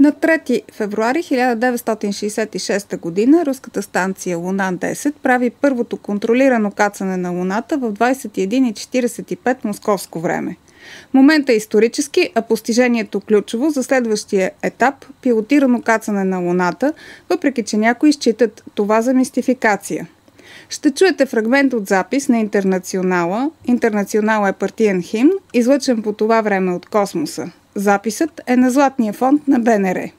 На 3 февруари 1966 г. руската станция Луна-10 прави първото контролирано кацане на Луната в 21.45 московско време. Момент е исторически, а постижението ключово за следващия етап – пилотирано кацане на Луната, въпреки че някои считат това за мистификация. Ще чуете фрагмент от запис на Интернационала. Интернационала е партиен химн, излъчен по това време от космоса. Записът е на Златния фонд на БНР.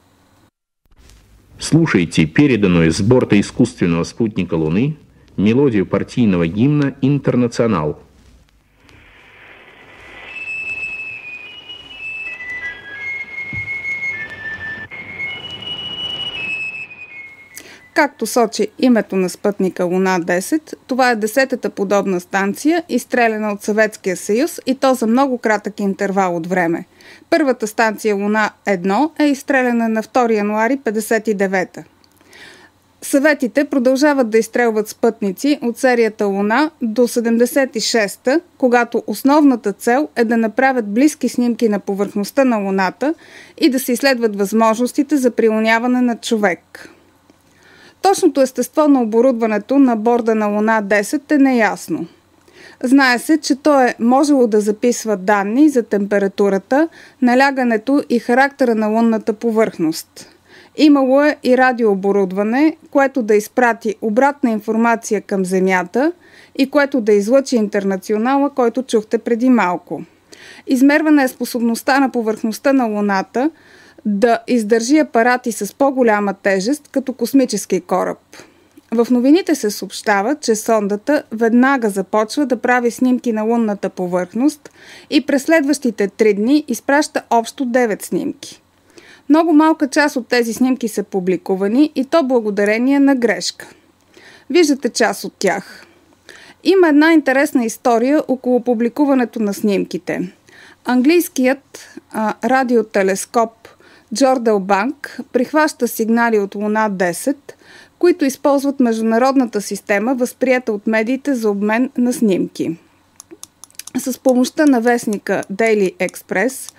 Слушайте переданную с борта искусственного спутника Луны мелодию партийного гимна «Интернационал» Както сочи името на спътника Луна-10, това е десетата подобна станция, изстреляна от Съветския съюз и то за много кратък интервал от време. Първата станция Луна-1 е изстреляна на 2 януари 59-та. Съветите продължават да изстрелват спътници от серията Луна до 76-та, когато основната цел е да направят близки снимки на повърхността на Луната и да се изследват възможностите за прилоняване на човек. Точното естество на оборудването на борда на Луна 10 е неясно. Знае се, че то е можело да записва данни за температурата, налягането и характера на лунната повърхност. Имало е и радиооборудване, което да изпрати обратна информация към Земята и което да излъчи интернационала, който чухте преди малко. Измервана е способността на повърхността на Луната – да издържи апарати с по-голяма тежест като космически кораб. В новините се съобщава, че сондата веднага започва да прави снимки на лунната повърхност и през следващите три дни изпраща общо 9 снимки. Много малка част от тези снимки са публикувани и то благодарение на грешка. Виждате част от тях. Има една интересна история около публикуването на снимките. Английският а, радиотелескоп Джордел Банк прихваща сигнали от Луна 10, които използват международната система, възприята от медиите за обмен на снимки. С помощта на вестника Daily Express,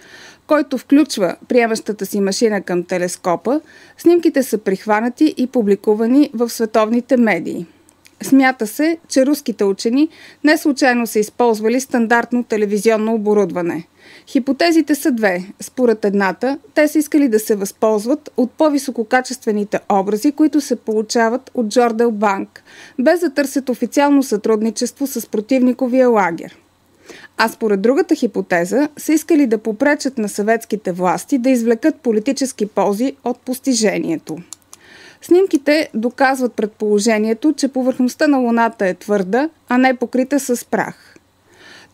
който включва приемащата си машина към телескопа, снимките са прихванати и публикувани в световните медии. Смята се, че руските учени не случайно са използвали стандартно телевизионно оборудване – Хипотезите са две. Според едната, те са искали да се възползват от по-висококачествените образи, които се получават от Джордел Банк, без да търсят официално сътрудничество с противниковия лагер. А според другата хипотеза са искали да попречат на съветските власти да извлекат политически ползи от постижението. Снимките доказват предположението, че повърхността на Луната е твърда, а не покрита с прах –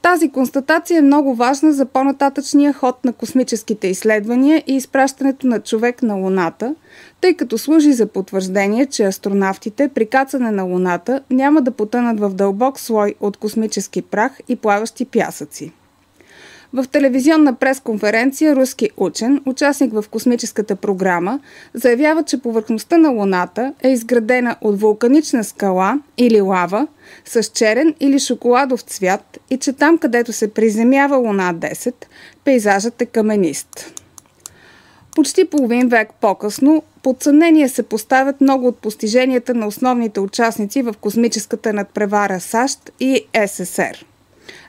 тази констатация е много важна за по-нататъчния ход на космическите изследвания и изпращането на човек на Луната, тъй като служи за потвърждение, че астронавтите при кацане на Луната няма да потънат в дълбок слой от космически прах и плаващи пясъци. В телевизионна пресконференция руски учен, участник в космическата програма, заявява, че повърхността на Луната е изградена от вулканична скала или лава с черен или шоколадов цвят и че там, където се приземява Луна 10, пейзажът е каменист. Почти половин век по-късно под съмнение се поставят много от постиженията на основните участници в космическата надпревара САЩ и СССР –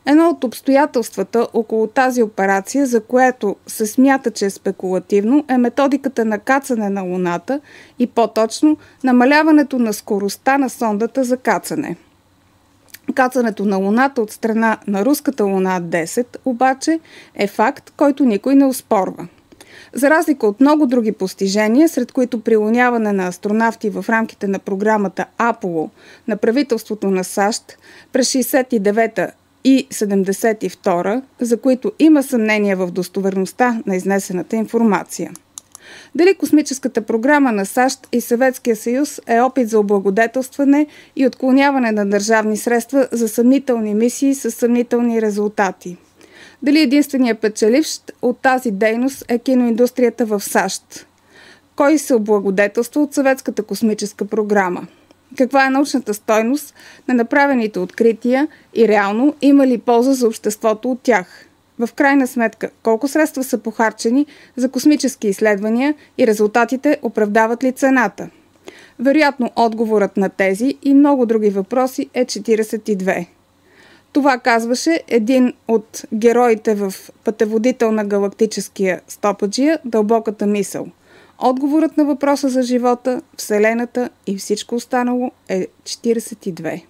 Едно от обстоятелствата около тази операция, за което се смята, че е спекулативно, е методиката на кацане на Луната и по-точно намаляването на скоростта на сондата за кацане. Кацането на Луната от страна на руската Луна 10 обаче е факт, който никой не успорва. За разлика от много други постижения, сред които прилоняване на астронавти в рамките на програмата Аполо на правителството на САЩ през 69-та и 72, за които има съмнение в достоверността на изнесената информация. Дали космическата програма на САЩ и Съветския съюз е опит за облагодетелстване и отклоняване на държавни средства за съмнителни мисии с съмнителни резултати? Дали единственият печеливш от тази дейност е киноиндустрията в САЩ? Кой се облагодетелства от съветската космическа програма? Каква е научната стойност на направените открития и реално има ли полза за обществото от тях. В крайна сметка, колко средства са похарчени за космически изследвания и резултатите оправдават ли цената? Вероятно, отговорът на тези и много други въпроси е 42. Това казваше един от героите в пътеводител на галактическия стопаджия дълбоката мисъл. Отговорът на въпроса за живота, Вселената и всичко останало е 42.